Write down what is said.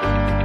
Bye.